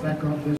Second,